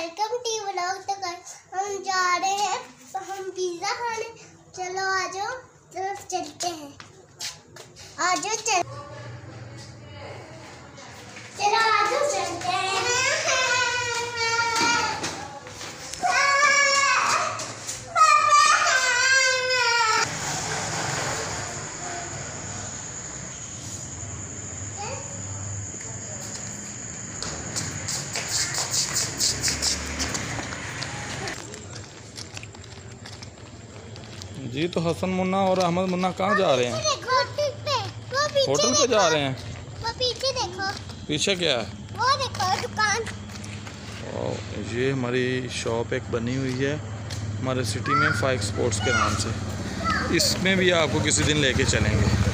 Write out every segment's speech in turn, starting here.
Welcome T vlog तो हम जा रहे हैं तो हम पिज्जा खाने। चलो आ जाओ तरफ़ चलते हैं। आ जाओ चल चलो आ जाओ चलते हैं। जी तो हसन मुन्ना और अहमद मुन्ना कहाँ जा रहे हैं? होटल पे। जा रहे हैं? वो पीछे देखो। पीछे क्या है? वो देखो दुकान। और ये हमारी शॉप एक बनी हुई है हमारे सिटी में फाइव स्पोर्ट्स के नाम से। इसमें भी आपको किसी दिन लेके चलेंगे।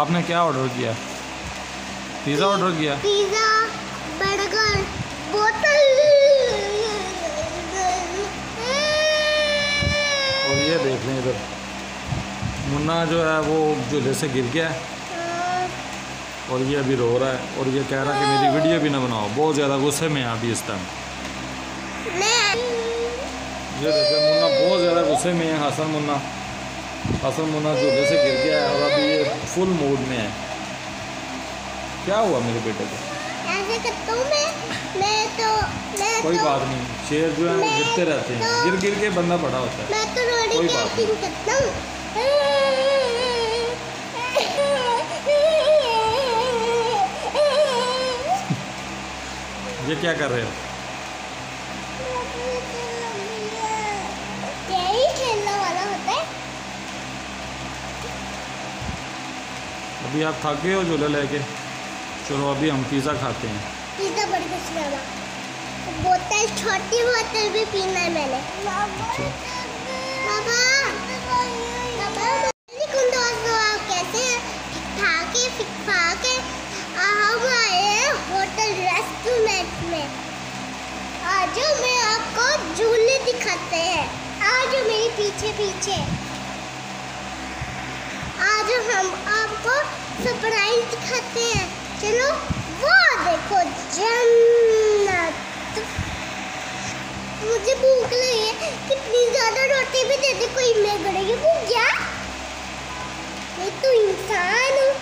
आपने क्या ऑर्डर किया? पिज़्ज़ा ऑर्डर किया? पिज्जा बर्गर बोतल और ये देख लें इधर। मुन्ना जो है वो झूले से गिर गया है। और ये अभी रो रहा है। और ये कह रहा है कि मेरी वीडियो भी ना बनाओ। बहुत ज़्यादा गुस्से में है अभी इस टाइम ये देखे मुन्ना बहुत ज़्यादा गुस्से में है हसन मुन्ना। हसन मुन्ना झूले से गिर गया है और अभी ये फुल मूड में है। क्या हुआ मेरे बेटे को? तो कोई तो बात नहीं शेर जो है वो गिरते रहते हैं। गिर गिर के बंदा बड़ा होता है। तो कोई बात एक्टिंग करता हूँ। ये क्या कर रहे हो यही खेलने वाला होता है अभी आप थक गए हो झूला लेके? चलो अभी हम पिज़्ज़ा खाते हैं। पिज्जा बर्गर सिनेमा बोतल, छोटी बोतल भी पीना है मैंने। बाबा आज मैं आपको झूले दिखाते हैं। आज मेरे पीछे पीछे हम आपको सरप्राइज़ दिखाते हैं। चलो, वो देखो, जन्नत। मुझे भूख लगी है। कितनी ज़्यादा रोटी भी दे दे, कोई मैं गड़ेगी भूख गया मैं तो इंसान हूँ।